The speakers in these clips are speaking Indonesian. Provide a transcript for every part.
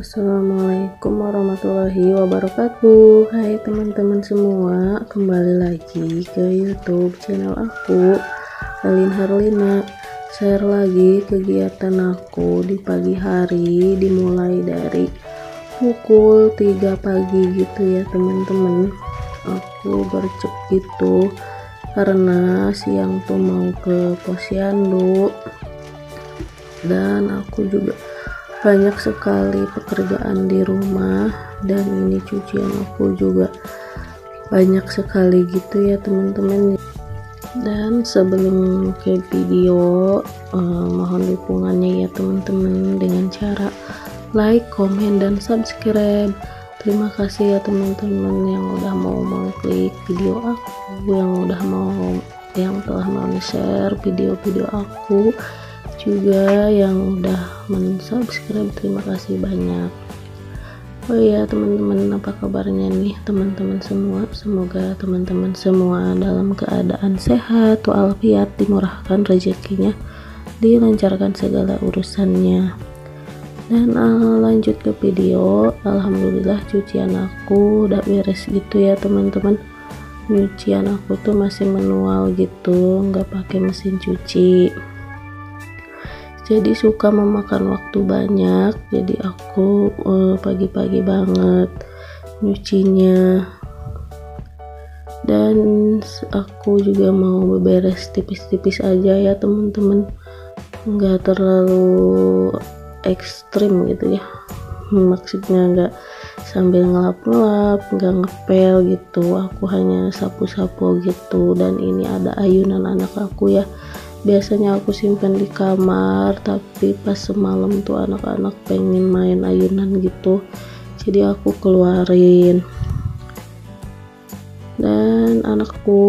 Assalamualaikum warahmatullahi wabarakatuh. Hai teman-teman semua Kembali lagi ke youtube channel aku Elin Harlina. Share lagi kegiatan aku di pagi hari Dimulai dari pukul 3 pagi gitu ya teman-teman. Aku bercek gitu Karena siang tuh mau ke posyandu. Dan aku juga banyak sekali pekerjaan di rumah dan ini cucian aku juga. Banyak sekali gitu ya teman-teman. Dan sebelum ke video eh, mohon dukungannya ya teman-teman dengan cara like, komen, dan subscribe. Terima kasih ya teman-teman yang udah mau mengklik video aku yang udah mau yang telah mau share video-video aku juga yang udah mensubscribe. Terima kasih banyak. Oh iya teman-teman apa kabarnya nih teman-teman semua? Semoga teman-teman semua dalam keadaan sehat walafiat dimurahkan rezekinya dilancarkan segala urusannya. Dan uh, lanjut ke video. Alhamdulillah cucian aku udah beres gitu ya teman-teman. Cucian aku tuh masih manual gitu nggak pakai mesin cuci jadi suka memakan waktu banyak. Jadi aku eh, pagi-pagi uh, banget nyucinya. Dan aku juga mau beberes tipis-tipis aja ya teman-teman nggak terlalu ekstrim gitu ya. Maksudnya nggak sambil ngelap-ngelap nggak ngepel gitu. Aku hanya sapu-sapu gitu. Dan ini ada ayunan anak aku ya biasanya aku simpan di kamar tapi pas semalam tuh anak-anak pengen main ayunan gitu. Jadi aku keluarin. Dan anakku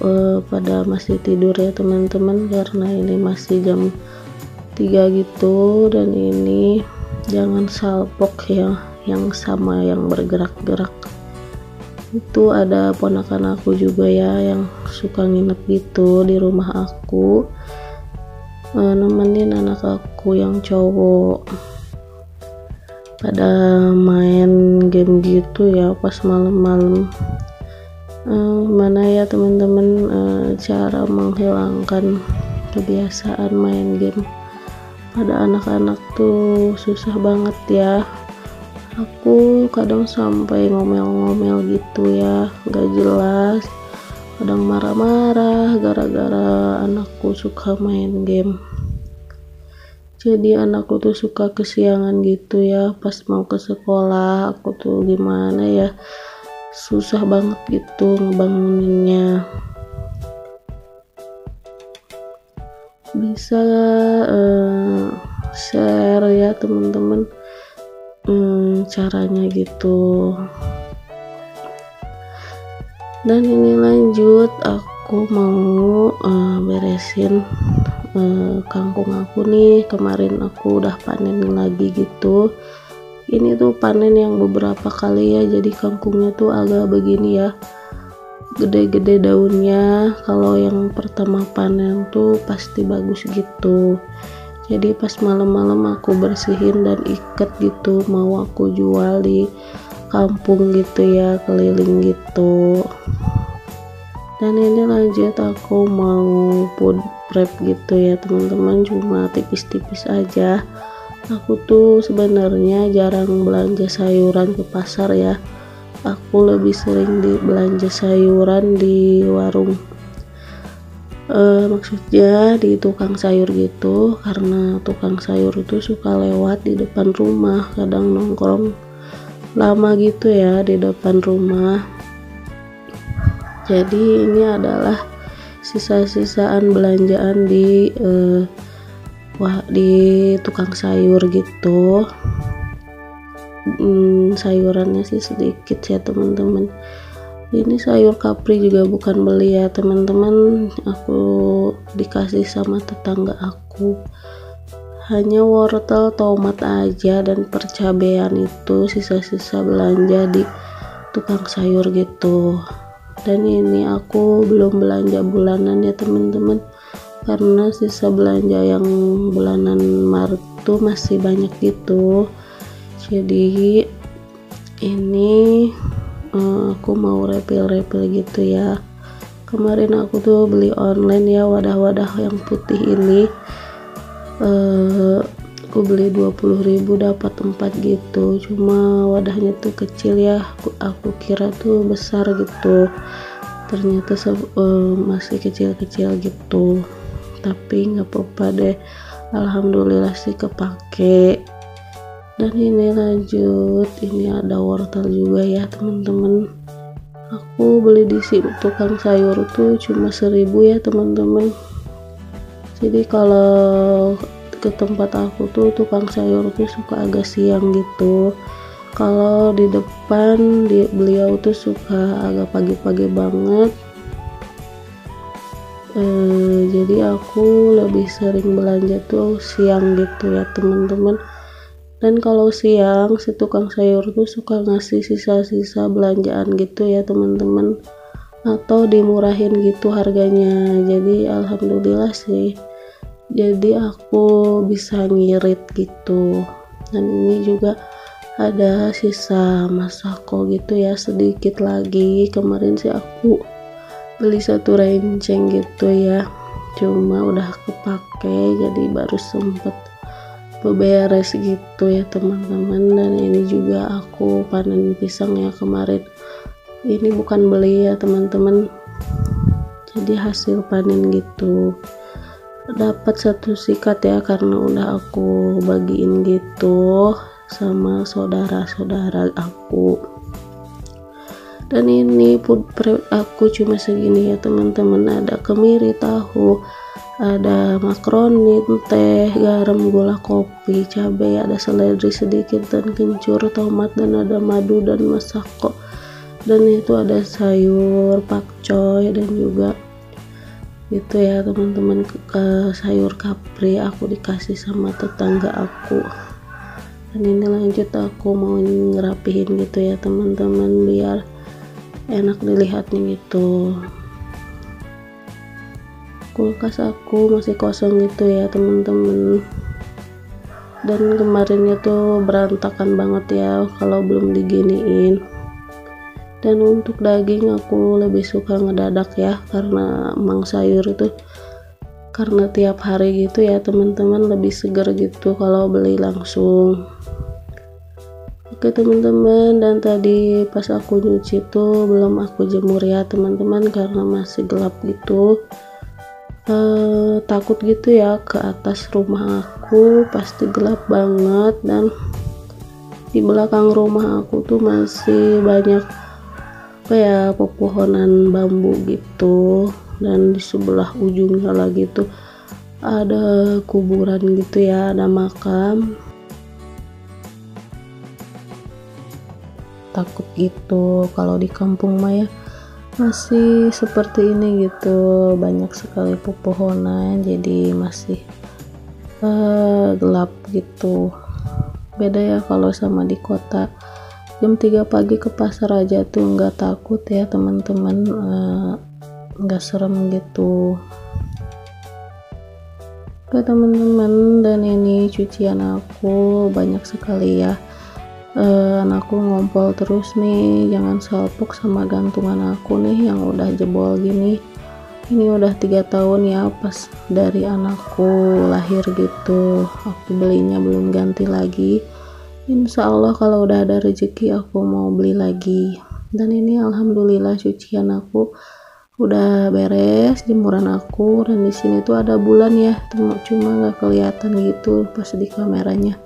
uh, pada masih tidur ya teman-teman. Karena ini masih jam 3 gitu. Dan ini jangan salpok ya yang sama yang bergerak-gerak. Itu ada ponakan aku juga ya yang suka nginep gitu di rumah aku uh, nemenin anak aku yang cowok. Pada main game gitu ya pas malam-malam. Uh, mana ya teman-teman uh, cara menghilangkan kebiasaan main game pada anak-anak tuh susah banget ya. Aku kadang sampai ngomel-ngomel gitu ya gak jelas kadang marah-marah gara-gara anakku suka main game. Jadi anakku tuh suka kesiangan gitu ya pas mau ke sekolah. Aku tuh gimana ya susah banget gitu ngebanguninnya. Bisa uh, share ya teman-teman hmm, caranya gitu dan ini lanjut aku mau uh, beresin uh, kangkung aku nih. Kemarin aku udah panen lagi gitu. Ini tuh panen yang beberapa kali ya jadi kangkungnya tuh agak begini ya. Gede-gede daunnya. Kalau yang pertama panen tuh pasti bagus gitu. Jadi pas malam-malam aku bersihin dan ikat gitu mau aku jual di kampung gitu ya keliling gitu. Dan ini lanjut aku mau food prep gitu ya teman-teman. Cuma tipis-tipis aja. Aku tuh sebenarnya jarang belanja sayuran ke pasar ya. Aku lebih sering di belanja sayuran di warung. Uh, maksudnya di tukang sayur gitu. Karena tukang sayur itu suka lewat di depan rumah kadang nongkrong lama gitu ya di depan rumah. Jadi ini adalah sisa-sisaan belanjaan di uh, wah di tukang sayur gitu. Hmm, sayurannya sih sedikit ya teman-teman. Ini sayur kapri juga bukan beli ya teman-teman. Aku dikasih sama tetangga aku hanya wortel tomat aja dan percabean itu sisa-sisa belanja di tukang sayur gitu. Dan ini aku belum belanja bulanan ya teman-teman. Karena sisa belanja yang bulanan Maret tuh masih banyak gitu. Jadi ini uh, aku mau refill-refill gitu ya. Kemarin aku tuh beli online ya wadah-wadah yang putih ini uh, aku beli 20.000 dapat 4 gitu. Cuma wadahnya tuh kecil ya. Aku, aku kira tuh besar gitu. Ternyata uh, masih kecil-kecil gitu. Tapi nggak apa-apa deh. Alhamdulillah sih kepake. Dan ini lanjut. Ini ada wortel juga ya teman-teman. Aku beli di si tukang sayur tuh cuma seribu ya teman-teman jadi kalau ke tempat aku tuh tukang sayur tuh suka agak siang gitu. Kalau di depan di, beliau tuh suka agak pagi-pagi banget. E, jadi aku lebih sering belanja tuh siang gitu ya teman-teman. Dan kalau siang si tukang sayur tuh suka ngasih sisa-sisa belanjaan gitu ya teman-teman atau dimurahin gitu harganya. Jadi alhamdulillah sih. Jadi aku bisa ngirit gitu. Dan ini juga ada sisa masako gitu ya sedikit lagi. Kemarin sih aku beli satu renceng gitu ya. Cuma udah kepake jadi baru sempet beberes gitu ya teman-teman. Dan ini juga aku panen pisang ya kemarin ini bukan beli ya teman-teman. Jadi hasil panen gitu. Dapat satu sikat ya karena udah aku bagiin gitu sama saudara-saudara aku. Dan ini food aku cuma segini ya teman-teman. Ada kemiri tahu ada makroni, teh, garam, gula, kopi, cabai, ada seledri sedikit dan kencur, tomat dan ada madu dan masako. Dan itu ada sayur pakcoy dan juga itu ya teman-teman ke sayur kapri aku dikasih sama tetangga aku. Dan ini lanjut aku mau ngerapihin gitu ya teman-teman biar enak dilihatnya gitu. Kulkas aku masih kosong gitu ya teman-teman. Dan kemarinnya tuh berantakan banget ya kalau belum diginiin dan untuk daging aku lebih suka ngedadak ya karena emang sayur itu karena tiap hari gitu ya teman-teman lebih segar gitu kalau beli langsung. Oke teman-teman dan tadi pas aku nyuci tuh belum aku jemur ya teman-teman karena masih gelap gitu. Eh, takut gitu ya ke atas rumah aku pasti gelap banget dan di belakang rumah aku tuh masih banyak apa ya pepohonan bambu gitu. Dan di sebelah ujungnya lagi tuh ada kuburan gitu ya ada makam. Takut gitu kalau di kampung mah ya masih seperti ini gitu. Banyak sekali pepohonan jadi masih uh, gelap gitu. Beda ya kalau sama di kota jam 3 pagi ke pasar aja tuh nggak takut ya teman-teman. Uh, nggak serem gitu. Oke teman-teman dan ini cucian aku. Banyak sekali ya. Uh, anakku ngompol terus nih. Jangan salpuk sama gantungan aku nih yang udah jebol gini. Ini udah tiga tahun ya pas dari anakku lahir gitu. Aku belinya belum ganti lagi Insya Allah kalau udah ada rezeki aku mau beli lagi. Dan ini alhamdulillah cucian aku udah beres jemuran aku. Dan di sini tuh ada bulan ya cuma nggak kelihatan gitu pas di kameranya.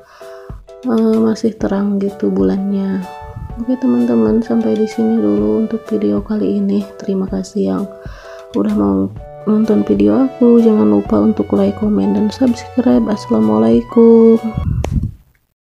Uh, masih terang gitu bulannya. Oke teman-teman sampai di sini dulu untuk video kali ini. Terima kasih yang udah mau nonton video aku. Jangan lupa untuk like comment dan subscribe. Assalamualaikum